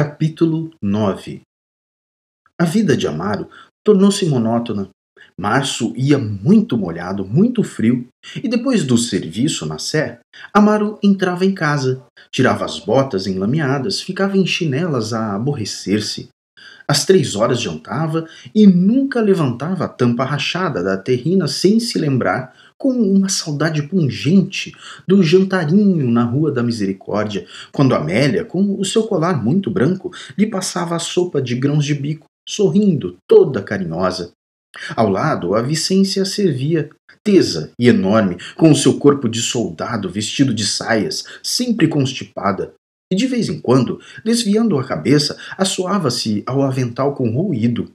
Capítulo 9 A vida de Amaro tornou-se monótona. Março ia muito molhado, muito frio, e depois do serviço na Sé, Amaro entrava em casa, tirava as botas enlameadas, ficava em chinelas a aborrecer-se. Às três horas jantava e nunca levantava a tampa rachada da terrina sem se lembrar com uma saudade pungente do jantarinho na Rua da Misericórdia, quando Amélia, com o seu colar muito branco, lhe passava a sopa de grãos de bico, sorrindo, toda carinhosa. Ao lado, a Vicência servia, tesa e enorme, com o seu corpo de soldado vestido de saias, sempre constipada, e de vez em quando, desviando a cabeça, assoava-se ao avental com ruído,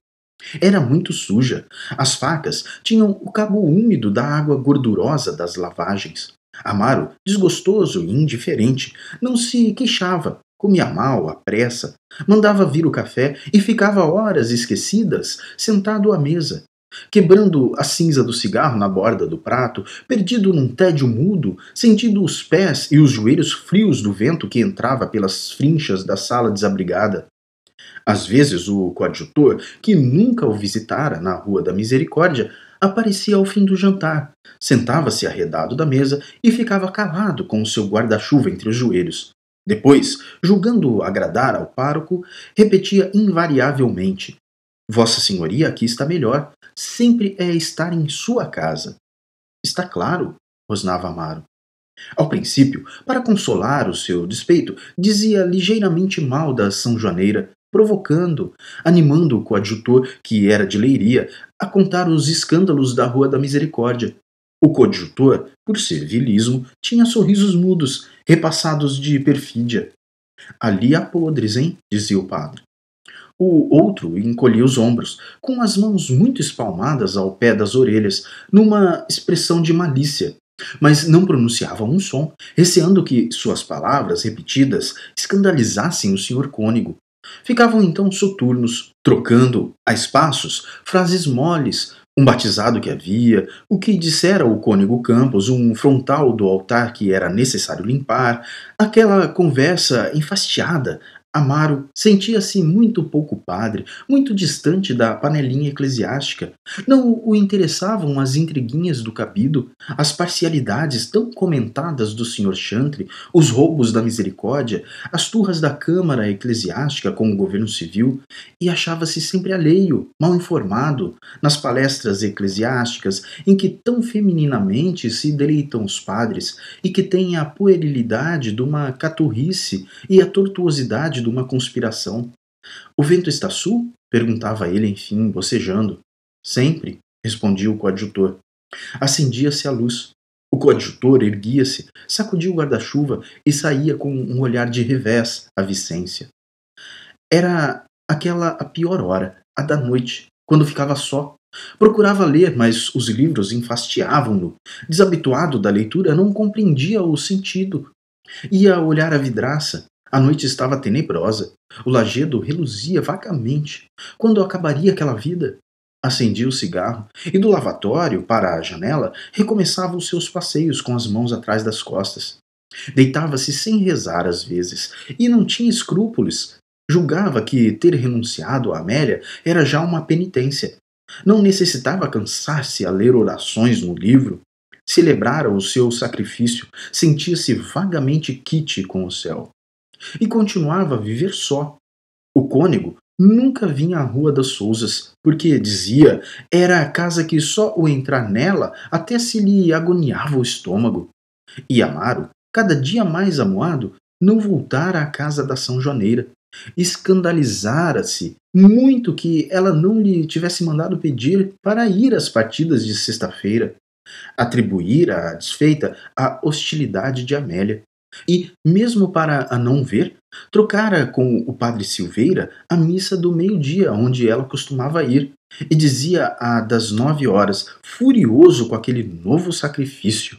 era muito suja. As facas tinham o cabo úmido da água gordurosa das lavagens. Amaro, desgostoso e indiferente, não se queixava, comia mal, à pressa, mandava vir o café e ficava horas esquecidas sentado à mesa, quebrando a cinza do cigarro na borda do prato, perdido num tédio mudo, sentindo os pés e os joelhos frios do vento que entrava pelas frinchas da sala desabrigada. Às vezes, o coadjutor, que nunca o visitara na Rua da Misericórdia, aparecia ao fim do jantar, sentava-se arredado da mesa e ficava calado com o seu guarda-chuva entre os joelhos. Depois, julgando agradar ao pároco, repetia invariavelmente: Vossa Senhoria aqui está melhor, sempre é estar em sua casa. Está claro, rosnava Amaro. Ao princípio, para consolar o seu despeito, dizia ligeiramente mal da São Joaneira, provocando, animando o coadjutor, que era de Leiria, a contar os escândalos da Rua da Misericórdia. O coadjutor, por servilismo, tinha sorrisos mudos, repassados de perfídia. Ali há podres, hein? dizia o padre. O outro encolhia os ombros, com as mãos muito espalmadas ao pé das orelhas, numa expressão de malícia, mas não pronunciava um som, receando que suas palavras repetidas escandalizassem o senhor cônego, Ficavam então soturnos, trocando, a espaços, frases moles, um batizado que havia, o que dissera o cônego Campos, um frontal do altar que era necessário limpar, aquela conversa enfastiada, Amaro sentia-se muito pouco padre, muito distante da panelinha eclesiástica. Não o interessavam as intriguinhas do cabido, as parcialidades tão comentadas do Sr. Chantre, os roubos da misericórdia, as turras da Câmara Eclesiástica com o governo civil, e achava-se sempre alheio, mal informado, nas palestras eclesiásticas em que tão femininamente se deleitam os padres e que têm a puerilidade de uma caturrice e a tortuosidade de uma conspiração. O vento está sul? perguntava ele, enfim, bocejando. Sempre, respondia o coadjutor. Acendia-se a luz. O coadjutor erguia-se, sacudia o guarda-chuva e saía com um olhar de revés à Vicência. Era aquela a pior hora, a da noite, quando ficava só. Procurava ler, mas os livros enfastiavam-no. Desabituado da leitura, não compreendia o sentido. Ia olhar a vidraça, a noite estava tenebrosa. O lajedo reluzia vagamente. Quando acabaria aquela vida? Acendia o cigarro e do lavatório para a janela recomeçava os seus passeios com as mãos atrás das costas. Deitava-se sem rezar às vezes e não tinha escrúpulos. Julgava que ter renunciado a Amélia era já uma penitência. Não necessitava cansar-se a ler orações no livro. Celebrara o seu sacrifício, sentia-se vagamente quite com o céu e continuava a viver só. O cônego nunca vinha à Rua das Sousas, porque, dizia, era a casa que só o entrar nela até se lhe agoniava o estômago. E Amaro, cada dia mais amuado, não voltara à casa da São Joaneira. Escandalizara-se muito que ela não lhe tivesse mandado pedir para ir às partidas de sexta-feira. Atribuíra a desfeita a hostilidade de Amélia. E, mesmo para a não ver, trocara com o padre Silveira a missa do meio-dia, onde ela costumava ir, e dizia a das nove horas, furioso com aquele novo sacrifício: